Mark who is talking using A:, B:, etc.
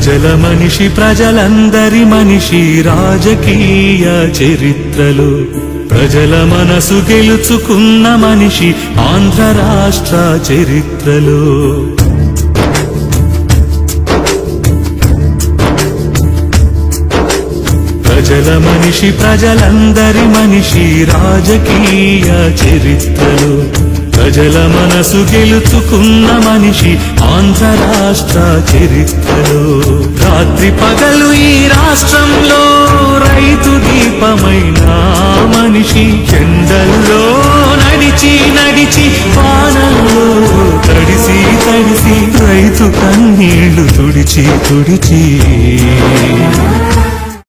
A: ప్రజల మనిషి ప్రజలందరి మనిషి రాజకీయ చరిత్రలో. ప్రజల మనసు గెలుచుకున్న మనిషి ఆంధ్ర రాష్ట్ర చరిత్రలో. ప్రజల మనిషి ప్రజలందరి మనిషి రాజకీయ చరిత్రలో. ప్రజల మనసు గెలుచుకున్న మనిషి ఆంధ్ర రాష్ట్ర చరిత్రలో. రాత్రి పగలు ఈ రాష్ట్రంలో రైతు దీపమైన మనిషి ఎండల్లో నడిచి నడిచి వానల్లో తడిసి తడిసి రైతు కన్నీళ్ళు తుడిచి తుడిచి.